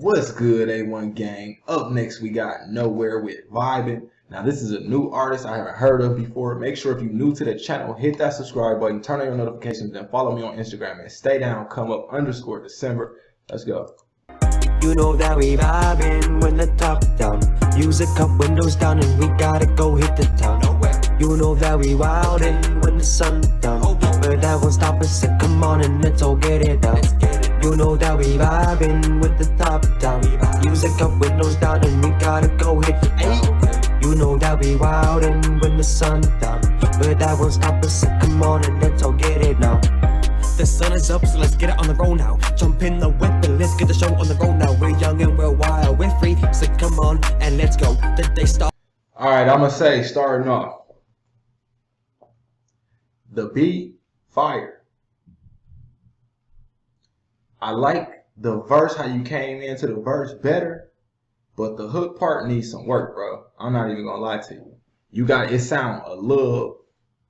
What's good, A1 gang? Up next, we got Knowhere with Vibin. Now, this is a new artist I haven't heard of before. Make sure if you're new to the channel, hit that subscribe button, turn on your notifications, and follow me on Instagram and stay down, come up underscore December. Let's go. You know that we vibing when the top down. Use a cup windows down and we gotta go hit the town. You know that we wildin' when the sun down. Oh, But that won't stop us. So come on and let's all get it down. You know that we vibing with the top down. Use a cup windows down and we gotta go hit the town. You know that we wildin' when the sun down. But that won't stop us. So come on and let's all get it now. The sun is up, so let's get it on the road now. Jump in the whip and let's get the show on the road now. We're young and we're wild, we're free, so come on and let's go. The day start. All right, I'm gonna say starting off. The beat, fire. I like the verse, how you came into the verse better, but the hook part needs some work, bro. I'm not even gonna lie to you. You got it sound a little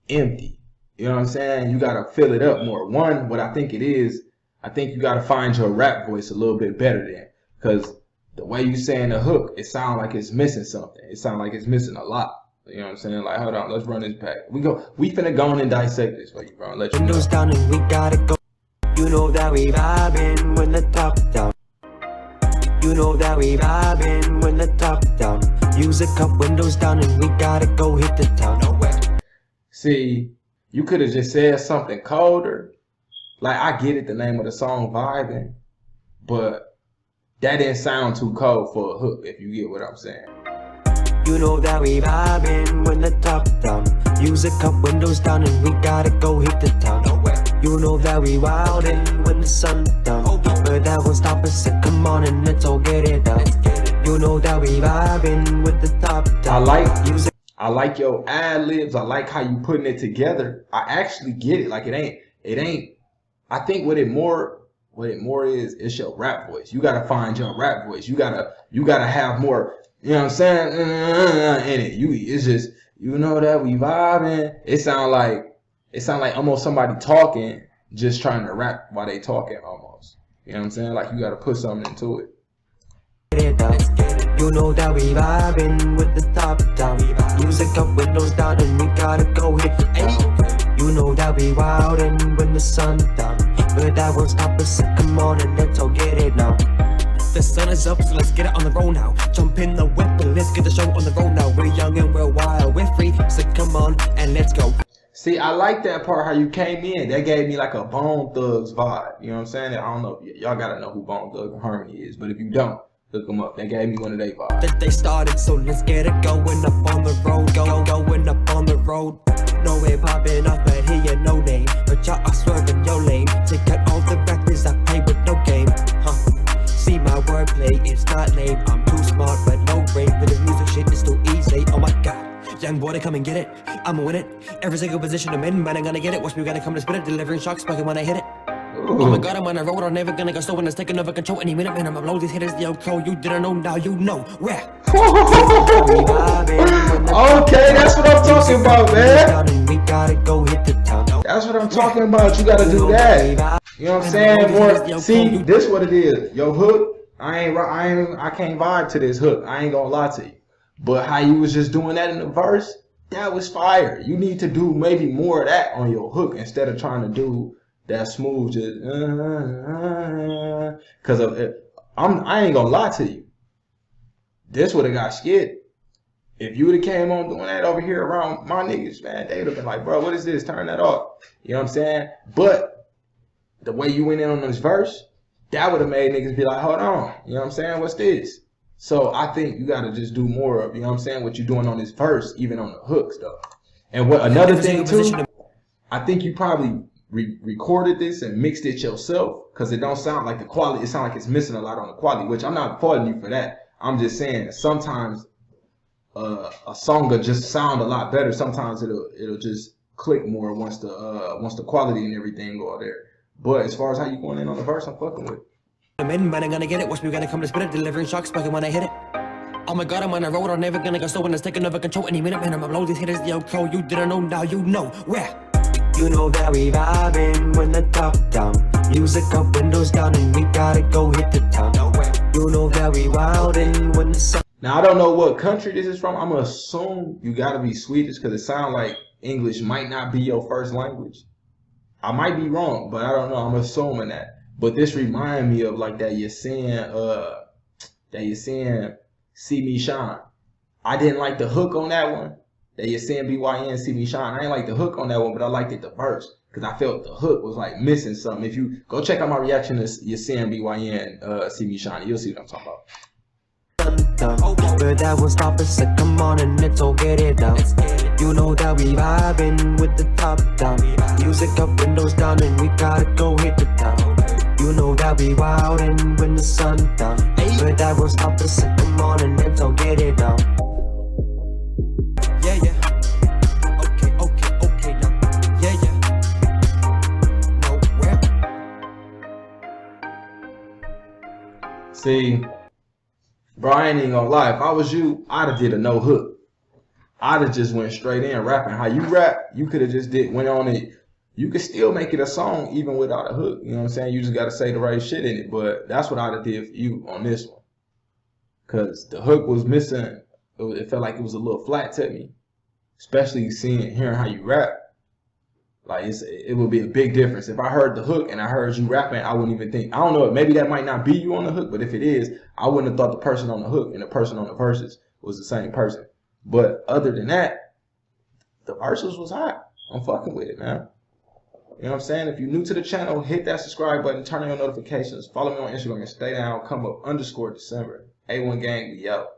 empty. You know what I'm saying? You gotta fill it up more. One, what I think it is, I think you gotta find your rap voice a little bit better than, because the way you saying the hook, it sounds like it's missing something. It sounds like it's missing a lot. You know what I'm saying? Like, hold on, let's run this back. We go, we finna go on and dissect this for you, bro. Let you know. Windows down and we gotta go. You know that we vibing when the top down. You know that we vibing when the top down. Use a cup windows down and we gotta go hit the town. See, you could have just said something colder. Like I get it, the name of the song vibing, but that didn't sound too cold for a hook. If you get what I'm saying. You know that we vibing when the top down. Use a cup windows down and we gotta go hit the town. You know that we wildin' when the sun down. But that won't stop us. So come on and let's all get it down. You know that we vibing with the top down. I like a I like your ad libs. I like how you putting it together. I actually get it. Like it ain't. It ain't. I think what it more. What it more is. It's your rap voice. You gotta find your rap voice. You gotta. You gotta have more. You know what I'm saying? In it. You. It's just. You know that we vibing. It sound like. It sound like almost somebody talking, just trying to rap while they talking almost. You know what I'm saying? Like you gotta put something into it. get it down. You know that we vibing with the top down. Use a cup windows down and we gotta go hit the town. You know that we wildin' when the sun down. But that won't stop us. So come on and let's all get it now. The sun is up, so let's get it on the road now. Jump in the whip and let's get the show on the road now. We're young and we're wild, we're free, so come on and let's go. See, I like that part how you came in. That gave me like a Bone Thugs vibe. You know what I'm saying? I don't know. Y'all gotta know who Bone Thugs and Harmony is, but if you don't, look them up. That gave me one of their vibes. that they started, so let's get it going up on the road. Go, go, going up on the road. No way popping off, but here you no name. But y'all are swerving your lane. Take out all the records I play with no game. Huh. See my wordplay, it's not lame. I'm too smart, but no brain. With the music shit, it's too easy. Oh my god. Young boy, to come and get it. I'ma win it. Every single position I'm in, man, I'm gonna get it. Watch me, gotta come to spit it. Delivering shocks, fucking when I hit it. Oh my god, I'm on the road, I'm never gonna go slow when it's taking over control. Any minute, man, I'ma blow these hitters, yo, crow. You didn't know, now you know. Where? Okay, that's what I'm talking about, man. We gotta go hit the town. That's what I'm talking about. You gotta do that. You know what I'm saying? More. See, this what it is. Your hook. I ain't. I ain't. I can't vibe to this hook. I ain't gonna lie to you. But how you was just doing that in the verse, that was fire. You need to do maybe more of that on your hook instead of trying to do that smooth just. Uh, uh, uh, Cause of it, I'm. I ain't gonna lie to you. This would have got skid. If you would have came on doing that over here around my niggas, man, they would have been like, bro, what is this? Turn that off. You know what I'm saying? But the way you went in on this verse, that would have made niggas be like, hold on. You know what I'm saying? What's this? So I think you got to just do more of, you know what I'm saying, what you're doing on this verse, even on the hooks, though. And what another thing, too, I think you probably re- recorded this and mixed it yourself because it don't sound like the quality. It sounds like it's missing a lot on the quality, which I'm not faulting you for that. I'm just saying sometimes uh, a song will just sound a lot better. Sometimes it'll it'll just click more once the uh, once the quality and everything go there. But as far as how you going in on the verse, I'm fucking with. I'm in, man, I'm gonna get it. Watch me, gotta come to spit it. Delivering shocks, fucking when I hit it. Oh my god, I'm on the road, I'm never gonna go slow when it's taking over control. Any minute, man, I'm blow these hitters, yo, crow. You didn't know, now you know. Where? You know that we vibing when the top down. Use a cup windows down and we gotta go hit the town. You know that we wildin' when the sun. Now I don't know what country this is from. I'm gonna assume you gotta be Swedish because it sounds like English might not be your first language. I might be wrong, but I don't know. I'm assuming that. But this remind me of like that you're saying, uh, that you're saying, see me shine. I didn't like the hook on that one. That you're saying BYN, see me shine. I ain't like the hook on that one, but I liked it the verse because I felt the hook was like missing something. If you go check out my reaction to you're saying BYN, uh, see me shine, you'll see what I'm talking about. But that won't stop us, so come on and let's all get it down. You know that we vibing with the top down. Music up, windows down, and we gotta go hit the town. You know that we wildin' when the sun down. But that won't stop us, so come on and let's all get it down. Yeah, yeah. Okay, okay, okay now. Yeah, yeah. Knowhere. See, bro, I ain't gonna lie. If I was you, I'd have did a no hook. I'd have just went straight in rapping. How you rap, you could have just did went on it. You could still make it a song even without a hook. You know what I'm saying? You just gotta say the right shit in it. But that's what I'd have did for you on this one. Cause the hook was missing. It felt like it was a little flat to me. Especially seeing hearing how you rap. Like it's, it would be a big difference. If I heard the hook and I heard you rapping, I wouldn't even think. I don't know. Maybe that might not be you on the hook, but if it is, I wouldn't have thought the person on the hook and the person on the verses was the same person. But other than that, the verses was hot. I'm fucking with it, man. You know what I'm saying? If you're new to the channel, hit that subscribe button, turn on your notifications, follow me on Instagram, and stay down, come up underscore December. A1 gang, we out.